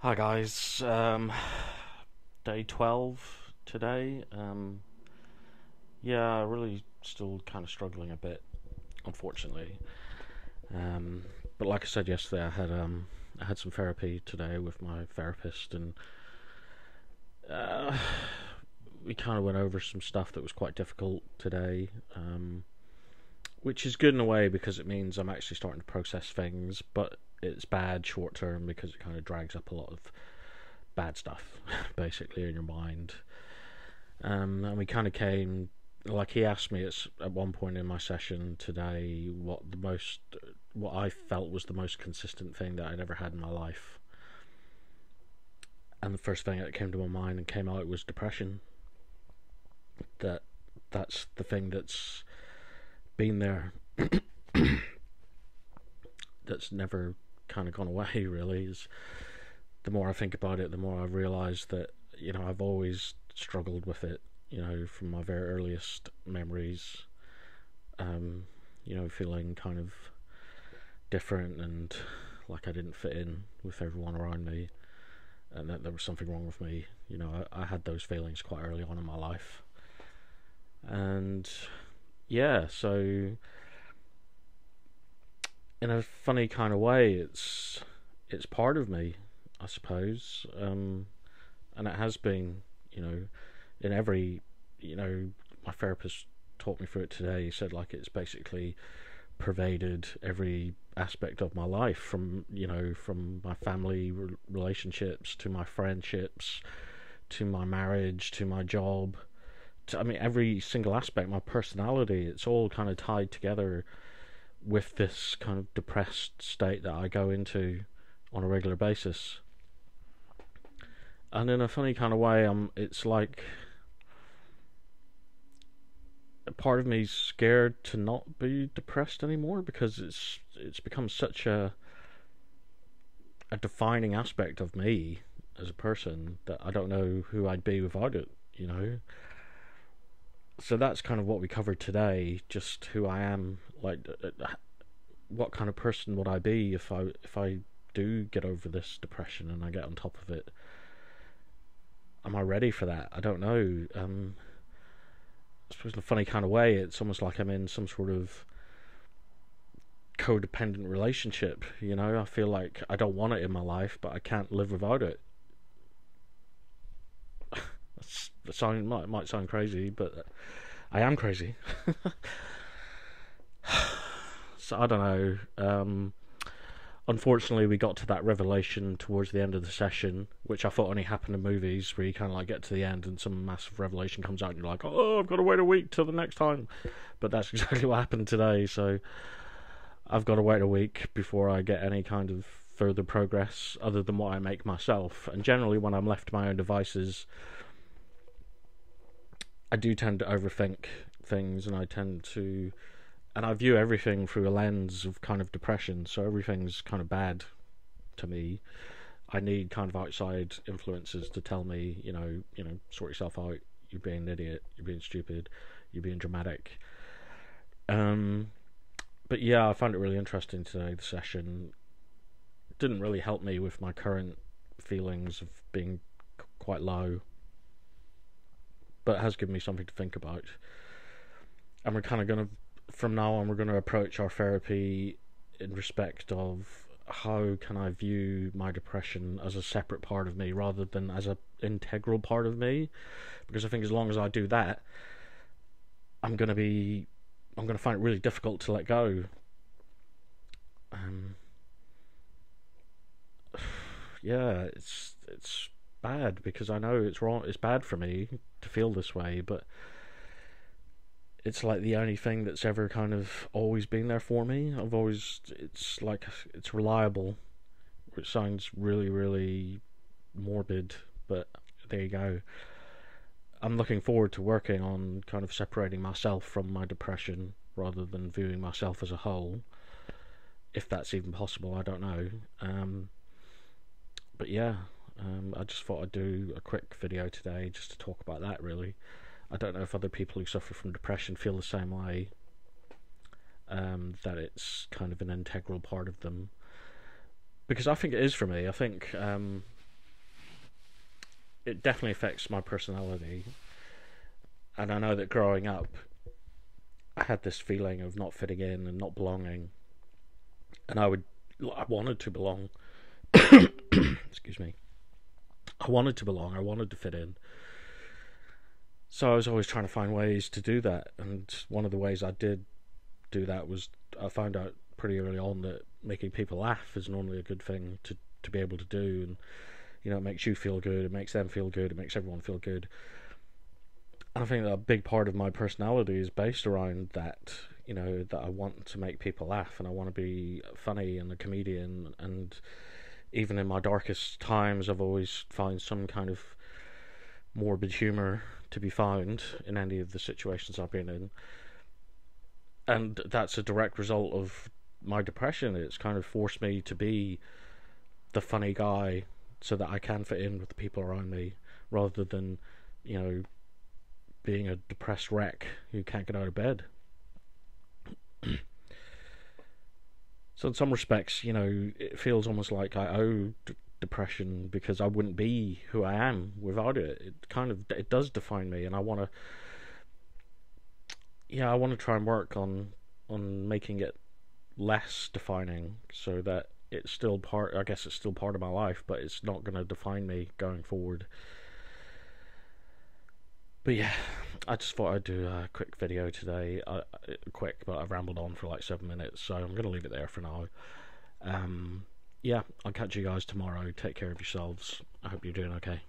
Hi guys, um, day 12 today. Um, yeah, really still kind of struggling a bit, unfortunately. Um, but like I said yesterday, I had um, I had some therapy today with my therapist, and uh, we kind of went over some stuff that was quite difficult today. Um, which is good in a way because it means I'm actually starting to process things, but it's bad short term because it kind of drags up a lot of bad stuff basically in your mind. Um, and we kind of came like he asked me at one point in my session today what the most what I felt was the most consistent thing that I'd ever had in my life. And the first thing that came to my mind and came out was depression. That that's the thing that's been there that's never kind of gone away really is the more I think about it the more I realize that you know I've always struggled with it you know from my very earliest memories. Um you know feeling kind of different and like I didn't fit in with everyone around me and that there was something wrong with me. You know I, I had those feelings quite early on in my life. And yeah, so in a funny kind of way, it's it's part of me, I suppose, um, and it has been, you know, in every, you know, my therapist taught me through it today. He said like it's basically pervaded every aspect of my life, from you know, from my family relationships to my friendships, to my marriage, to my job I mean, every single aspect, my personality, it's all kind of tied together with this kind of depressed state that I go into on a regular basis. And in a funny kind of way, I'm. It's like a part of me's scared to not be depressed anymore because it's it's become such a a defining aspect of me as a person that I don't know who I'd be without it. You know so that's kind of what we covered today. Just who I am, like uh, uh, what kind of person would I be if I if I do get over this depression and I get on top of it. Am I ready for that? I don't know. Um, I suppose in a funny kind of way, it's almost like I'm in some sort of codependent relationship. You know, I feel like I don't want it in my life, but I can't live without it. that sound might might sound crazy, but I am crazy. so I don't know. Um, unfortunately, we got to that revelation towards the end of the session, which I thought only happened in movies, where you kind of like get to the end and some massive revelation comes out, and you're like, "Oh, I've got to wait a week till the next time." But that's exactly what happened today. So I've got to wait a week before I get any kind of further progress other than what I make myself. And generally, when I'm left to my own devices, I do tend to overthink things, and I tend to, and I view everything through a lens of kind of depression. So everything's kind of bad to me. I need kind of outside influences to tell me, you know, you know, sort yourself out. You're being an idiot. You're being stupid. You're being dramatic. Um, but yeah, I found it really interesting today. The session didn't really help me with my current feelings of being quite low but it has given me something to think about. And we're kind of going to, from now on, we're going to approach our therapy in respect of how can I view my depression as a separate part of me rather than as an integral part of me, because I think as long as I do that, I'm going to be, I'm going to find it really difficult to let go. Um, yeah, it's it's bad because I know it's wrong. It's bad for me to feel this way, but it's like the only thing that's ever kind of always been there for me. I've always it's like it's reliable, which sounds really really morbid, but there you go. I'm looking forward to working on kind of separating myself from my depression rather than viewing myself as a whole. If that's even possible, I don't know. Um, but yeah, um, I just thought I'd do a quick video today just to talk about that really. I don't know if other people who suffer from depression feel the same way, um, that it's kind of an integral part of them. Because I think it is for me. I think um, it definitely affects my personality. And I know that growing up, I had this feeling of not fitting in and not belonging, and I would, I wanted to belong. Excuse me. I wanted to belong. I wanted to fit in. So I was always trying to find ways to do that, and one of the ways I did do that was I found out pretty early on that making people laugh is normally a good thing to to be able to do, and you know it makes you feel good, it makes them feel good, it makes everyone feel good. And I think that a big part of my personality is based around that. You know that I want to make people laugh, and I want to be funny and a comedian, and even in my darkest times, I've always found some kind of morbid humor to be found in any of the situations I've been in. And that's a direct result of my depression. It's kind of forced me to be the funny guy so that I can fit in with the people around me rather than, you know, being a depressed wreck who can't get out of bed. So, in some respects, you know, it feels almost like I owe d- depression because I wouldn't be who I am without it. It kind of it does define me, and I want to. Yeah, I want to try and work on on making it less defining so that it's still part I guess it's still part of my life but it's not going to define me going forward but yeah I just thought I'd do a quick video today uh, quick but I've rambled on for like seven minutes so I'm going to leave it there for now. Um, yeah I'll catch you guys tomorrow. Take care of yourselves. I hope you're doing okay